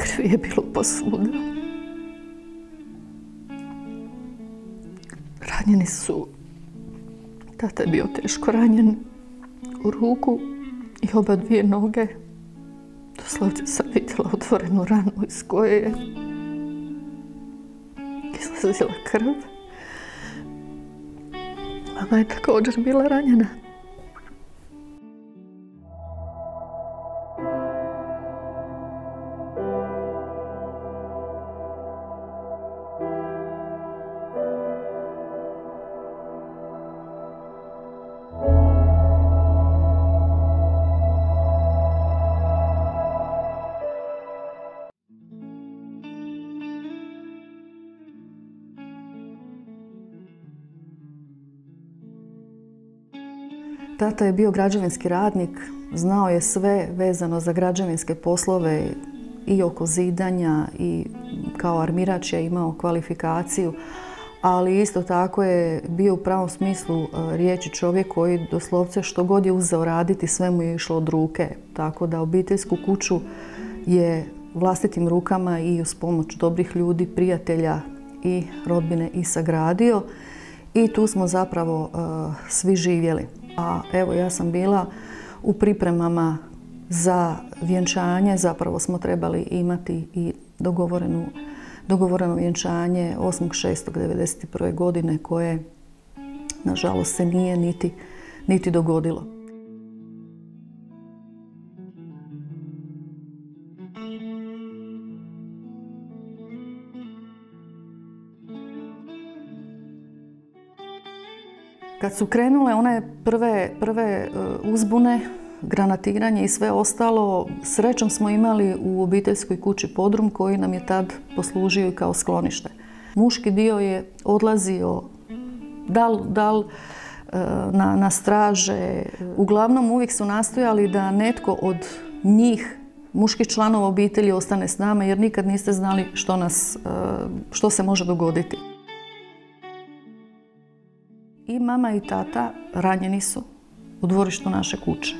Krvi je bilo posvuda. Ranjeni su. Tata je bio teško ranjen u ruku i oba dvije noge. Doslovce sam vidjela otvorenu ranu iz koje je izlazila krv. Mama je također bila ranjena. Tata je bio građevinski radnik, znao je sve vezano za građevinske poslove i oko zidanja i kao armirač je imao kvalifikaciju, ali isto tako je bio u pravom smislu e, riječi čovjek koji doslovce što god je uzeo raditi sve mu je išlo od ruke. Tako da obiteljsku kuću je vlastitim rukama i uz pomoć dobrih ljudi, prijatelja i rodbine i sagradio i tu smo zapravo e, svi živjeli. A evo ja sam bila u pripremama za vjenčanje, zapravo smo trebali imati i dogovorenu, dogovoreno vjenčanje 8.6.1991. godine koje nažalost se nije niti, niti dogodilo. Kad su krenule one prve, prve e, uzbune, granatiranje i sve ostalo, srećom smo imali u obiteljskoj kući podrum koji nam je tad poslužio i kao sklonište. Muški dio je odlazio dal, dal e, na, na straže. Uglavnom uvijek su nastojali da netko od njih muških članova obitelji ostane s nama jer nikad niste znali što, nas, e, što se može dogoditi. I mama i tata ranjeni su u dvorištu naše kuće.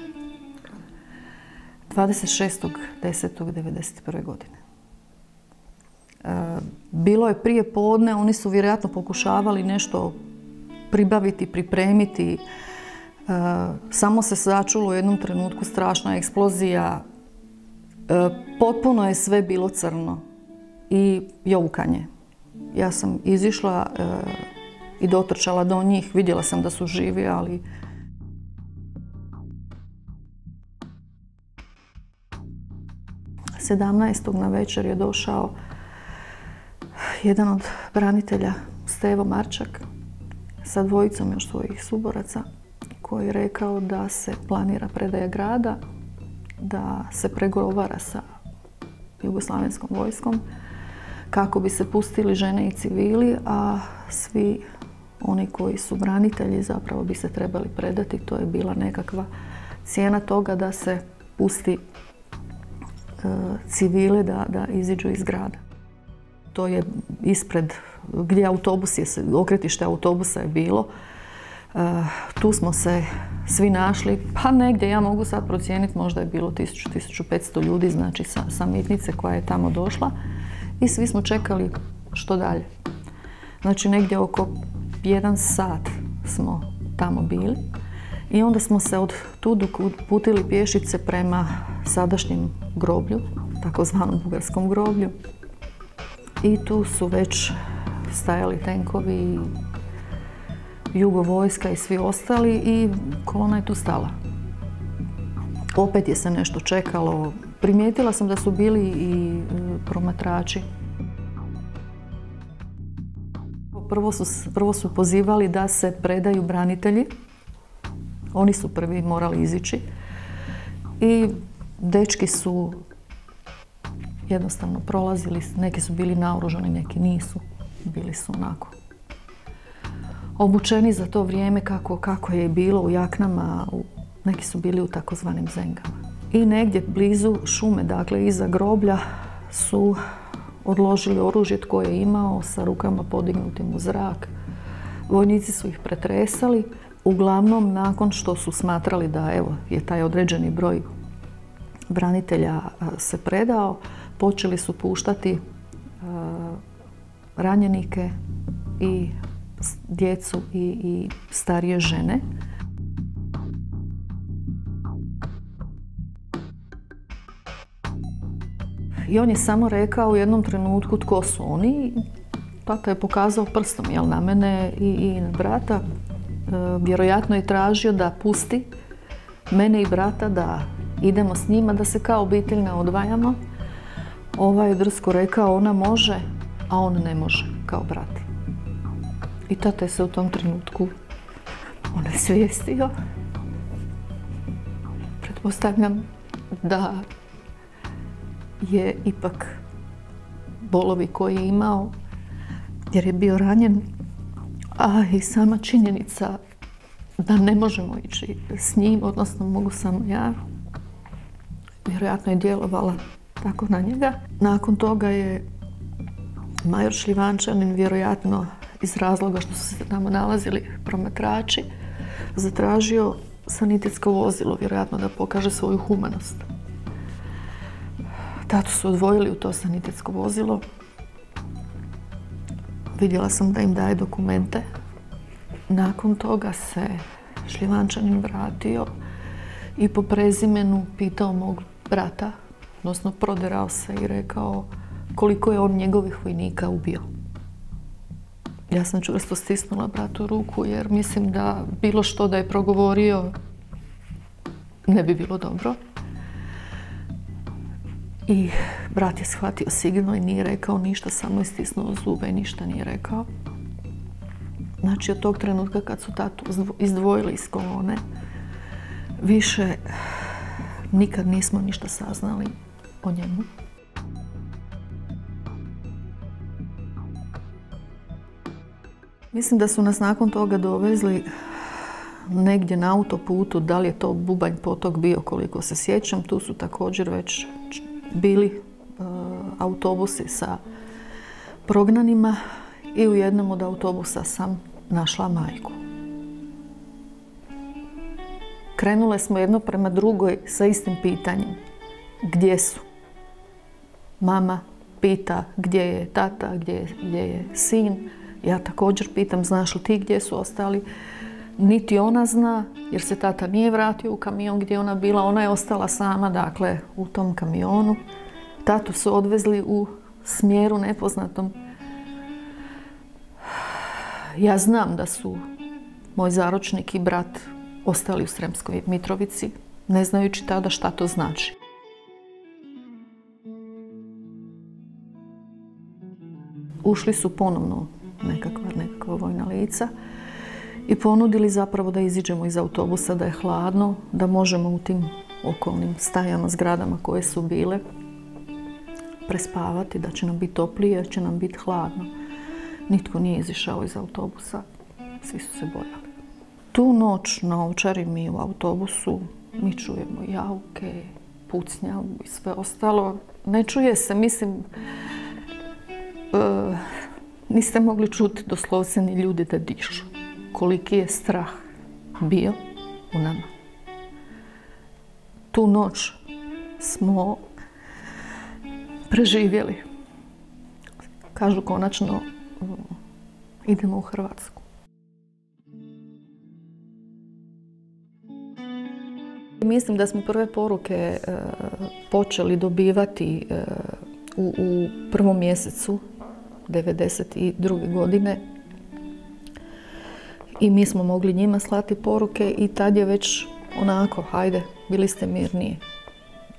26.10.1991. godine. E, bilo je prije podne, oni su vjerojatno pokušavali nešto pribaviti, pripremiti. E, samo se začulo u jednom trenutku strašna eksplozija. E, potpuno je sve bilo crno i joukanje. Ja sam izišla i dotrčala do njih. Vidjela sam da su živi, ali... Sedamnaestog na večer je došao jedan od branitelja, Stevo Marčak, sa dvojicom još svojih suboraca, koji je rekao da se planira predaja grada, da se pregovara sa jugoslavenskom vojskom kako bi se pustili žene i civili, a svi oni koji su branitelji zapravo bi se trebali predati. To je bila nekakva cijena toga da se pusti e, civile da, da iziđu iz grada. To je ispred gdje autobus je, okretište autobusa je bilo. E, tu smo se svi našli, pa negdje ja mogu sad procijeniti, možda je bilo 1000-1500 ljudi, znači sa, sa mitnice koja je tamo došla i svi smo čekali što dalje. Znači negdje oko jedan sat smo tamo bili i onda smo se od tudu putili pješice prema sadašnjem groblju, takozvanom bugarskom groblju. I tu su već stajali tenkovi, jugo vojska i svi ostali i kolona je tu stala. Opet je se nešto čekalo. Primijetila sam da su bili i e, promatrači Prvo su, prvo su pozivali da se predaju branitelji. Oni su prvi morali izići. I dečki su jednostavno prolazili, neki su bili naoružani, neki nisu. Bili su onako obučeni za to vrijeme kako, kako je bilo u jaknama, neki su bili u takozvanim zengama. I negdje blizu šume, dakle iza groblja, su odložili oružje tko je imao sa rukama podignutim u zrak. Vojnici su ih pretresali. Uglavnom, nakon što su smatrali da evo, je taj određeni broj branitelja se predao, počeli su puštati ranjenike i djecu i, i starije žene. I on je samo rekao u jednom trenutku tko su oni. Tata je pokazao prstom jel, na mene i, i na brata. E, vjerojatno je tražio da pusti mene i brata da idemo s njima, da se kao obitelj ne odvajamo. Ovaj je drsko rekao ona može, a on ne može kao brat. I tata je se u tom trenutku onesvijestio. Pretpostavljam da je ipak bolovi koje je imao, jer je bio ranjen, a i sama činjenica da ne možemo ići s njim, odnosno mogu samo ja, vjerojatno je djelovala tako na njega. Nakon toga je major Šljivančanin, vjerojatno iz razloga što su se tamo nalazili promatrači, zatražio sanitetsko vozilo, vjerojatno da pokaže svoju humanost. Tatu su odvojili u to sanitetsko vozilo. Vidjela sam da im daje dokumente. Nakon toga se Šljivančanin vratio i po prezimenu pitao mog brata, odnosno proderao se i rekao koliko je on njegovih vojnika ubio. Ja sam čvrsto stisnula bratu ruku jer mislim da bilo što da je progovorio ne bi bilo dobro. I brat je shvatio signal i nije rekao ništa, samo je stisnuo zube i ništa nije rekao. Znači od tog trenutka kad su tatu izdvojili iz kolone, više nikad nismo ništa saznali o njemu. Mislim da su nas nakon toga dovezli negdje na autoputu, da li je to Bubanj potok bio koliko se sjećam, tu su također već bili e, autobusi sa prognanima i u jednom od autobusa sam našla majku. Krenule smo jedno prema drugoj sa istim pitanjem. Gdje su? Mama pita gdje je tata, gdje gdje je sin. Ja također pitam, znaš li ti gdje su ostali? Niti ona zna, jer se tata nije vratio u kamion gdje je ona bila. Ona je ostala sama, dakle, u tom kamionu. Tatu su odvezli u smjeru nepoznatom. Ja znam da su moj zaročnik i brat ostali u Sremskoj Mitrovici, ne znajući tada šta to znači. Ušli su ponovno nekakva, nekakva vojna lica i ponudili zapravo da iziđemo iz autobusa, da je hladno, da možemo u tim okolnim stajama, zgradama koje su bile prespavati, da će nam biti toplije, jer će nam biti hladno. Nitko nije izišao iz autobusa, svi su se bojali. Tu noć na ovčari mi u autobusu, mi čujemo jauke, pucnjavu i sve ostalo. Ne čuje se, mislim, e, niste mogli čuti doslovce ni ljudi da dišu. Koliki je strah bio u nama. Tu noć smo preživjeli. Kažu konačno idemo u Hrvatsku. Mislim da smo prve poruke e, počeli dobivati e, u prvom mjesecu 1992. godine i mi smo mogli njima slati poruke i tad je već onako, hajde, bili ste mirniji.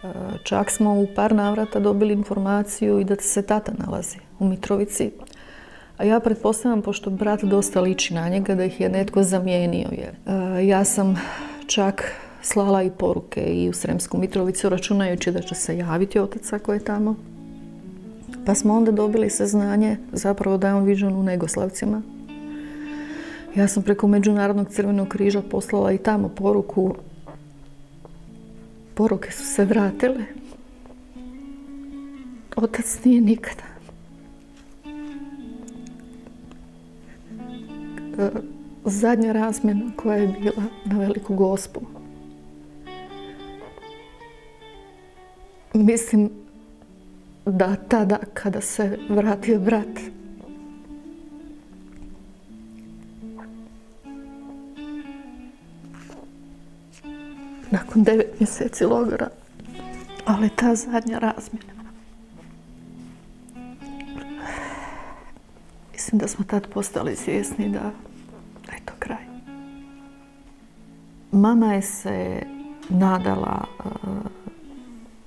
E, čak smo u par navrata dobili informaciju i da se tata nalazi u Mitrovici. A ja pretpostavljam, pošto brat dosta liči na njega, da ih je netko zamijenio. E, ja sam čak slala i poruke i u Sremsku Mitrovicu, računajući da će se javiti otac ako je tamo. Pa smo onda dobili saznanje zapravo da je on viđen u Negoslavcima. Ja sam preko Međunarodnog crvenog križa poslala i tamo poruku. Poruke su se vratile. Otac nije nikada. E, zadnja razmjena koja je bila na Veliku gospu. Mislim da tada kada se vratio brat, nakon devet mjeseci logora, ali ta zadnja razmjena. Mislim da smo tad postali svjesni da je to kraj. Mama je se nadala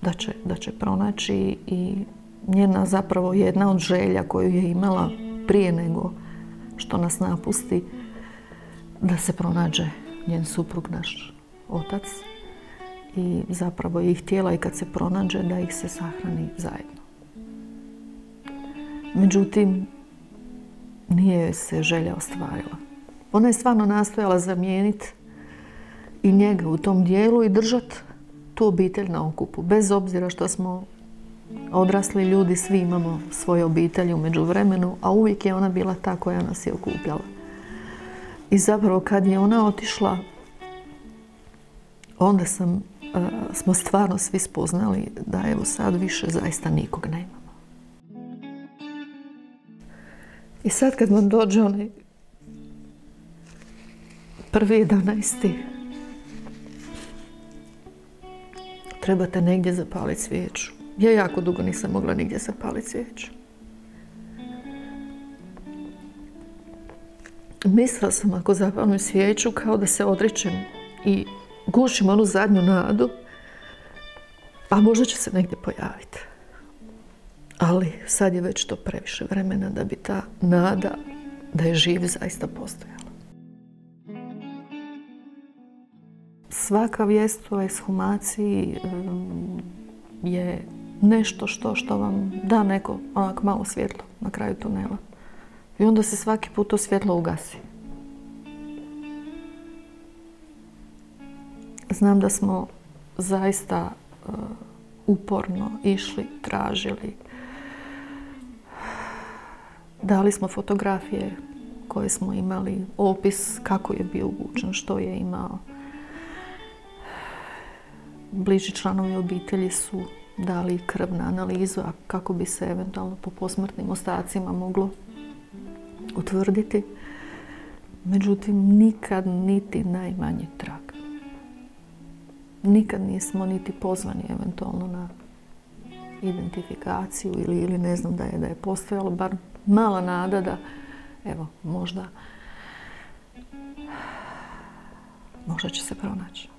da će, da će pronaći i njena zapravo jedna od želja koju je imala prije nego što nas napusti, da se pronađe njen suprug, naš otac. I zapravo ih htjela i kad se pronađe da ih se sahrani zajedno. Međutim, nije se želja ostvarila. Ona je stvarno nastojala zamijeniti i njega u tom dijelu i držati tu obitelj na okupu. Bez obzira što smo odrasli ljudi, svi imamo svoje obitelji u međuvremenu, a uvijek je ona bila ta koja nas je okupljala. I zapravo kad je ona otišla, onda sam, smo stvarno svi spoznali da evo sad više zaista nikog nemamo. I sad kad vam dođe onaj prvi jedanajsti, trebate negdje zapaliti svijeću. Ja jako dugo nisam mogla nigdje zapaliti svijeću. Mislila sam ako zapalim svijeću kao da se odričem i gušim onu zadnju nadu, a možda će se negdje pojaviti. Ali sad je već to previše vremena da bi ta nada da je živ zaista postojala. Svaka vijest o ekshumaciji je nešto što, što vam da neko onak malo svjetlo na kraju tunela. I onda se svaki put to svjetlo ugasi. Znam da smo zaista uporno išli, tražili. Dali smo fotografije koje smo imali, opis kako je bio uvučen, što je imao bliži članovi obitelji su dali krv na analizu, a kako bi se eventualno po posmrtnim ostacima moglo utvrditi. Međutim, nikad niti najmanji trag. Nikad nismo niti pozvani eventualno na identifikaciju ili, ili ne znam da je, da je postojalo bar mala nada da evo možda možda će se pronaći.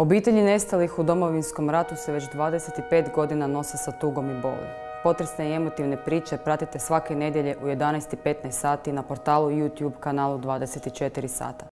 Obitelji nestalih u domovinskom ratu se već 25 godina nose sa tugom i boli. Potresne i emotivne priče pratite svake nedjelje u 11.15 sati na portalu YouTube kanalu 24 sata.